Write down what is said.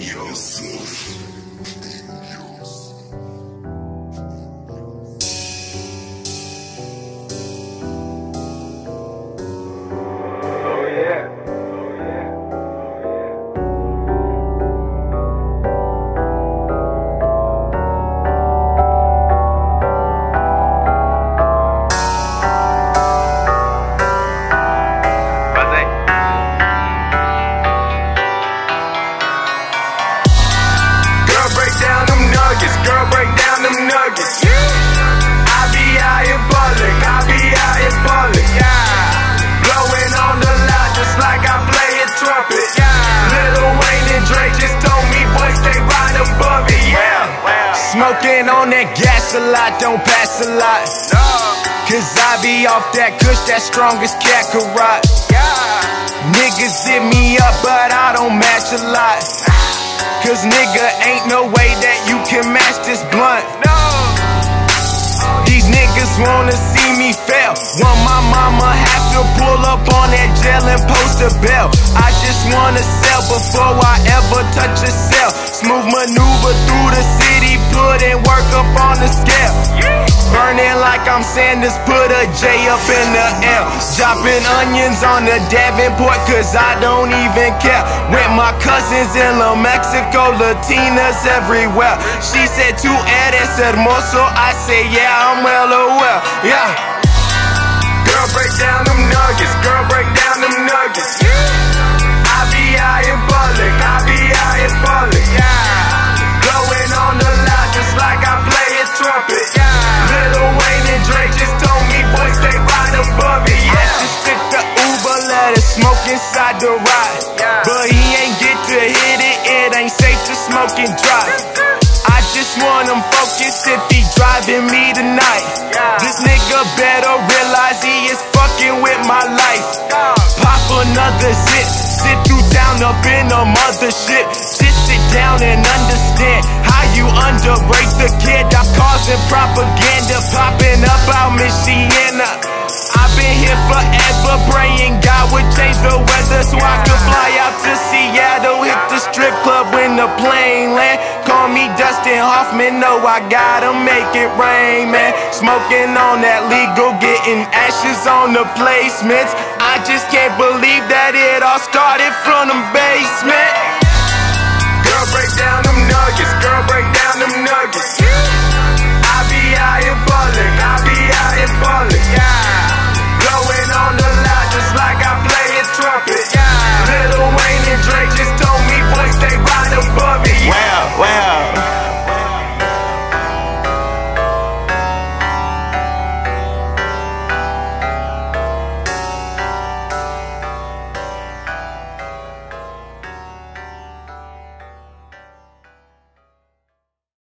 Girl, nuggets. Girl, break down them nuggets. I be out here ballin'. I be out here ballin'. Yeah. Blowing on the loud just like I play a trumpet. Yeah. Lil Wayne and Drake just told me, boy, stay right above it. Yeah. Smoking on that gas a lot, don't pass a lot. Cause I be off that kush, that strongest rock. Niggas hit me up, but I don't match a lot. Cause nigga, ain't no way that you can match this blunt. No. These niggas wanna see me fail. Want my mama have to pull up on that jail and post a bell. I just wanna sell before I ever touch a cell. Smooth maneuver through the city, put in work up on the scale. Burning like I'm Sanders, put a J up in the L. Dropping onions on the Davenport, cause I don't even care. With my cousins in La Mexico, Latinas everywhere. She said, Tu eres hermoso. I say, yeah, I'm well aware. Yeah. Smoke inside the ride. But he ain't get to hit it, it ain't safe to smoke and drive. I just want him focused if he driving me tonight. This nigga better realize he is fucking with my life. Pop another zip, sit through down up in a mothership. Just sit down and understand how you underrate the kid. I'm causing propaganda, popping up out Michiana. I've been here forever, praying change the weather so I could fly out to Seattle. Hit the strip club when the plane land. Call me Dustin Hoffman, no, I gotta make it rain, man. Smoking on that legal, getting ashes on the placements. I just can't believe that it all started from the basement. Girl, break down them nuggets, girl, break